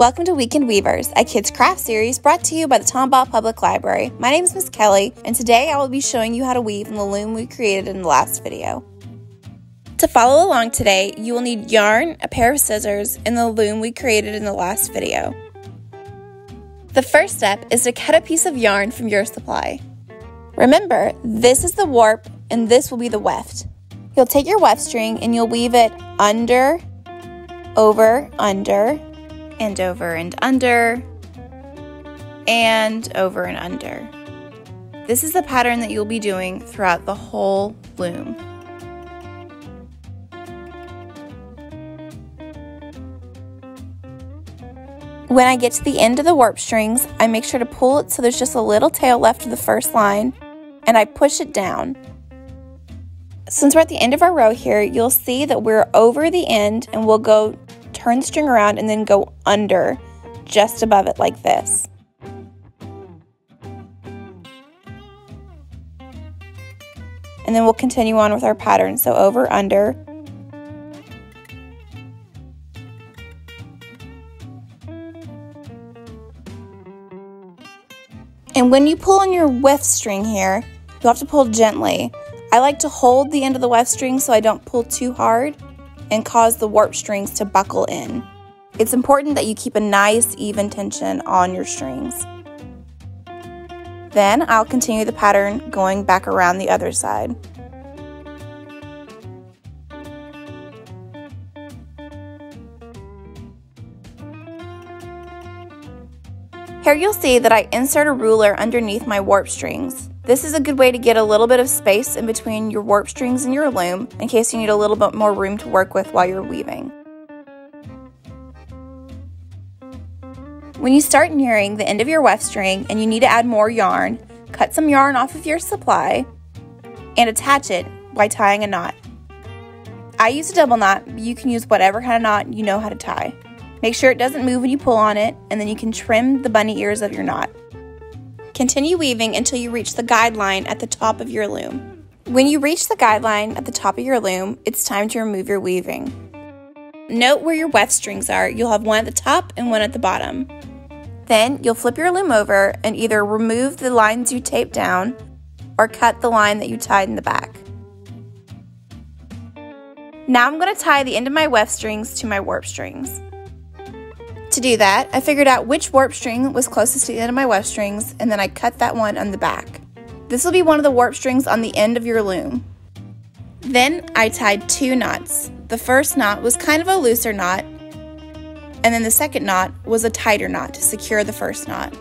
Welcome to Weekend Weavers, a kids craft series brought to you by the Tomball Public Library. My name is Miss Kelly, and today I will be showing you how to weave in the loom we created in the last video. To follow along today, you will need yarn, a pair of scissors, and the loom we created in the last video. The first step is to cut a piece of yarn from your supply. Remember, this is the warp and this will be the weft. You'll take your weft string and you'll weave it under, over, under, and over and under, and over and under. This is the pattern that you'll be doing throughout the whole loom. When I get to the end of the warp strings, I make sure to pull it so there's just a little tail left of the first line, and I push it down. Since we're at the end of our row here, you'll see that we're over the end and we'll go turn the string around and then go under just above it like this. And then we'll continue on with our pattern. So over, under, And when you pull on your weft string here, you'll have to pull gently. I like to hold the end of the weft string so I don't pull too hard and cause the warp strings to buckle in. It's important that you keep a nice even tension on your strings. Then I'll continue the pattern going back around the other side. Here you'll see that I insert a ruler underneath my warp strings. This is a good way to get a little bit of space in between your warp strings and your loom in case you need a little bit more room to work with while you're weaving. When you start nearing the end of your weft string and you need to add more yarn, cut some yarn off of your supply and attach it by tying a knot. I use a double knot, but you can use whatever kind of knot you know how to tie. Make sure it doesn't move when you pull on it, and then you can trim the bunny ears of your knot. Continue weaving until you reach the guideline at the top of your loom. When you reach the guideline at the top of your loom, it's time to remove your weaving. Note where your weft strings are. You'll have one at the top and one at the bottom. Then you'll flip your loom over and either remove the lines you taped down or cut the line that you tied in the back. Now I'm going to tie the end of my weft strings to my warp strings. To do that, I figured out which warp string was closest to the end of my weft strings, and then I cut that one on the back. This will be one of the warp strings on the end of your loom. Then I tied two knots. The first knot was kind of a looser knot, and then the second knot was a tighter knot to secure the first knot.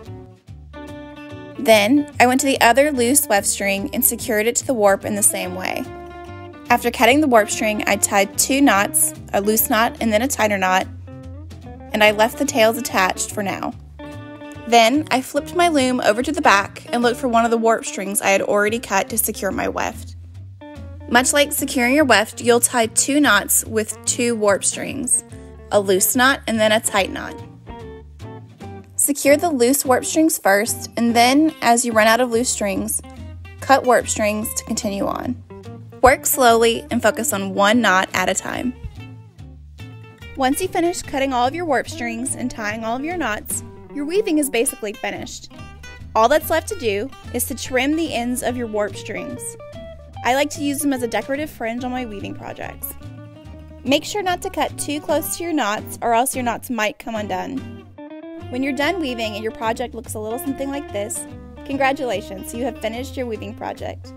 Then I went to the other loose weft string and secured it to the warp in the same way. After cutting the warp string, I tied two knots, a loose knot and then a tighter knot, and I left the tails attached for now. Then I flipped my loom over to the back and looked for one of the warp strings I had already cut to secure my weft. Much like securing your weft, you'll tie two knots with two warp strings, a loose knot and then a tight knot. Secure the loose warp strings first, and then, as you run out of loose strings, cut warp strings to continue on. Work slowly and focus on one knot at a time. Once you finish cutting all of your warp strings and tying all of your knots, your weaving is basically finished. All that's left to do is to trim the ends of your warp strings. I like to use them as a decorative fringe on my weaving projects. Make sure not to cut too close to your knots or else your knots might come undone. When you're done weaving and your project looks a little something like this, congratulations, you have finished your weaving project.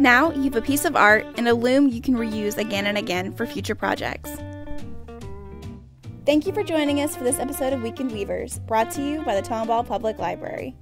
Now you have a piece of art and a loom you can reuse again and again for future projects. Thank you for joining us for this episode of Weekend Weavers, brought to you by the Tomball Public Library.